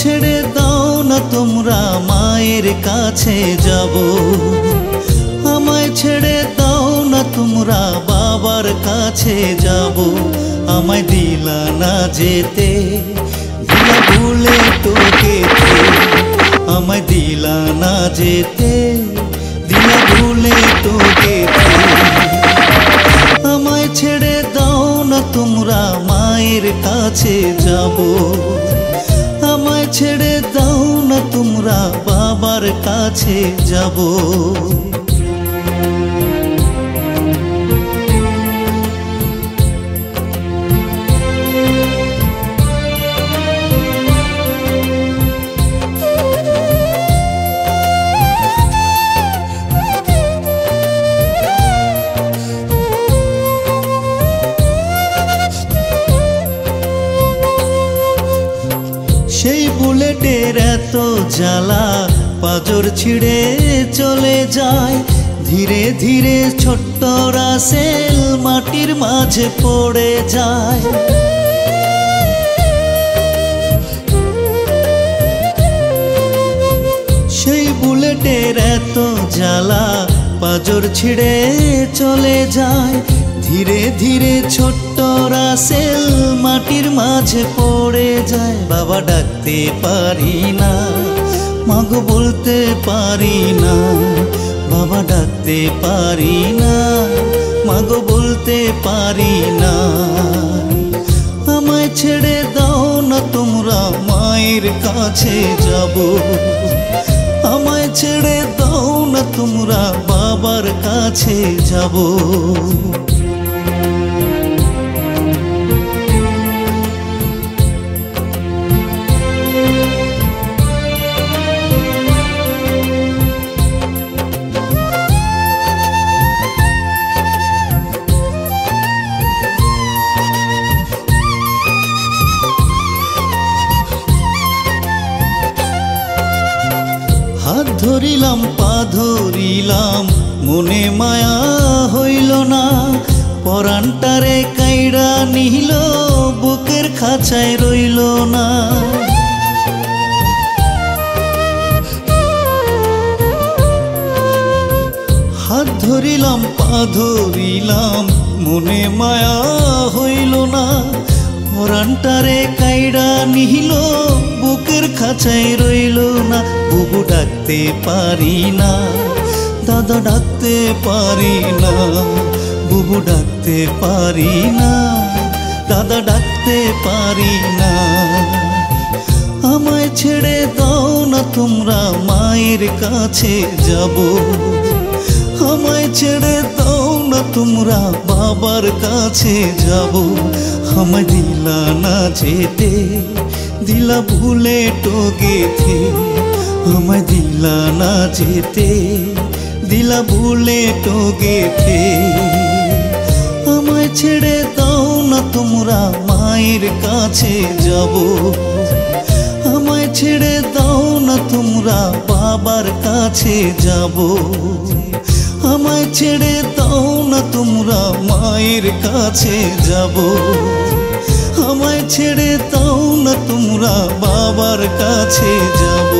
ছেড়ে দাও না তোমরা, মায়ের কাছে যাব। আমায় ছেড়ে দাও না তোমরা, বাবার কাছে যাব। আমায় দিলা না যেতে, দিলা ভুলে তোকে আমায় দিলা না যেতে, দিলা ভুলে তোকে আমায় ছেড়ে দাও না তোমরা, মায়ের কাছে যাব। ছেড়ে দাও না তোমরা বাবার কাছে যাব। বুলেটের এত জ্বালা, পাজর ছিঁড়ে চলে যায়। ধীরে ধীরে ছোট্ট রাসেল মাটির মাঝে পড়ে যায়। সেই বুলেটের এত জ্বালা, পাজর ছিঁড়ে চলে যায়। ধীরে ধীরে ছোট্ট রাসেল মাটির মাঝে পড়ে যায়। বাবা ডাকতে পারি না মাগো বলতে পারি না, বাবা ডাকতে পারি না মাগো বলতে পারি না। আমায় ছেড়ে দাও না, তোমরা মায়ের কাছে যাব। আমায় ছেড়ে দাও না, তোমরা বাবার কাছে যাব। হাত ধরিলাম, পা ধরিলাম, মনে মায়া হইল না। পরানটারে কাইড়া নিহিল, বুকের খাঁচায় রইল না। হাত ধরিলাম, পা ধরিলাম, মনে মায়া হইল না। পরানটারে কাইড়া নিহিল, বুকের খাঁচায় রইল না, বুবু ডাকতে পারি না, দাদা ডাকতে পারি না, বুবু ডাকতে পারি না, দাদা ডাকতে পারি না। আমায় ছেড়ে দাও না, তোমরা মায়ের কাছে যাব, আমায় ছেড়ে দাও না তোমরা বাবার কাছে যাব? আমায় দিলা না যেতে, দিলা ভুলে টোগেতে আমায় দিলা না যেতে, দিলা ভুলে টোগেতে আমায় ছেড়ে দাও না তোমরা মায়ের কাছে যাব। আমায় ছেড়ে দাও না তোমরা বাবার কাছে যাব। আমায় ছেড়ে দাও না, তোমরা মায়ের কাছে যাব। আমায় ছেড়ে দাও না, তোমরা বাবার কাছে যাব।